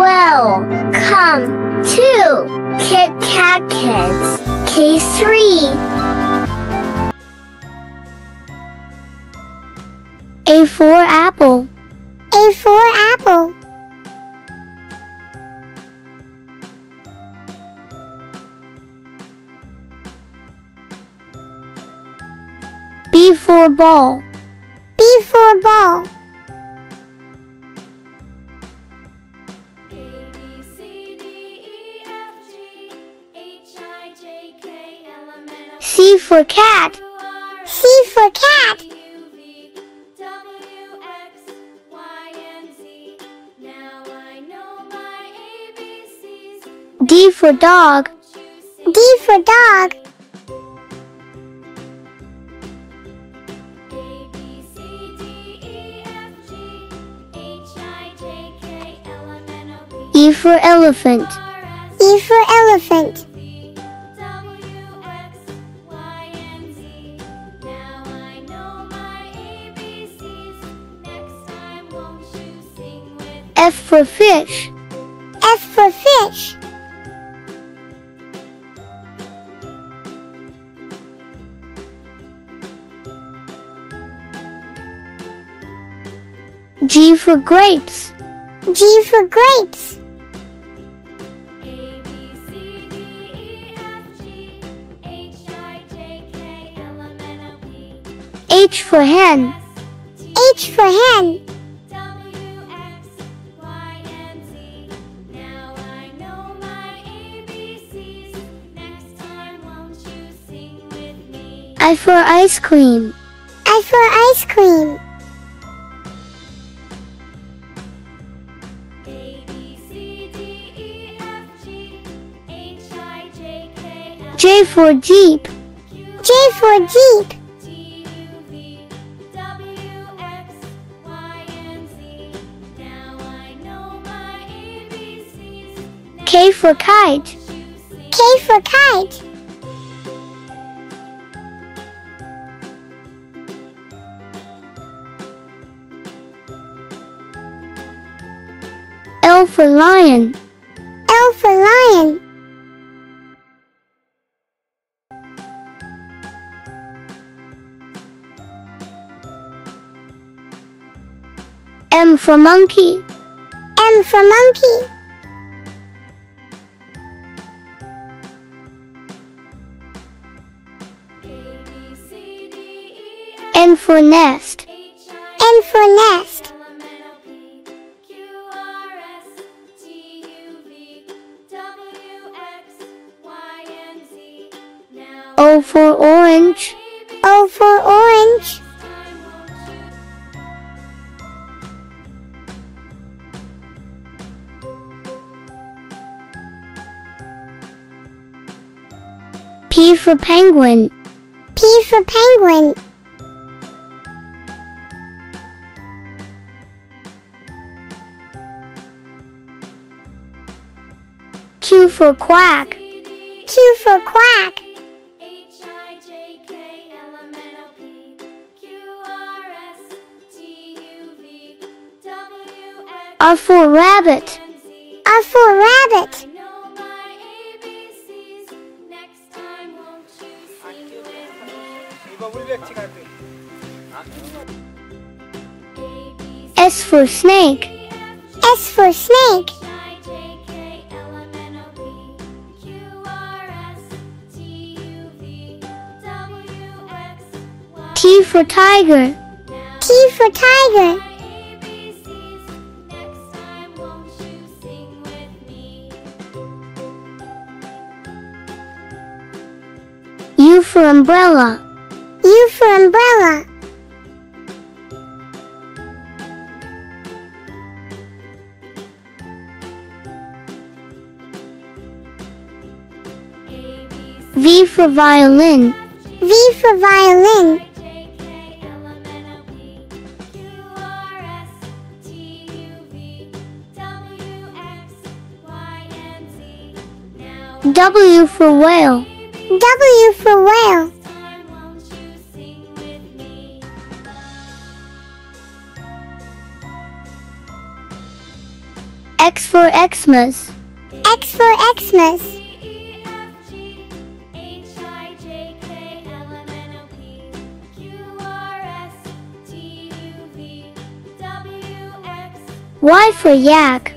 Welcome to Kit Kat Kids K3. A for apple. A for apple. B for ball. B for ball. C for cat. C for cat. D for dog. D for dog. E for elephant. E for elephant. F for fish. F for fish. G for grapes. G for grapes. H for hen. H for hen. I for ice cream. I for ice cream. J for jeep. J for jeep. K for kite. K for kite. L for lion. L for lion. M for monkey. M for monkey. N for nest. N for nest. O for orange. O for orange. P for penguin. P for penguin. Q for quack. Q for quack. R for rabbit. R for rabbit. S for snake. S for snake. T for tiger. T for tiger. U for umbrella. U for umbrella. V for violin. V for violin. W for whale. W for whale. X for Xmas. X for Xmas. Y for Yak.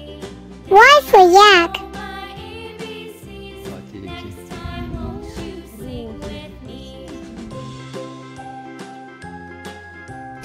Y for Yak.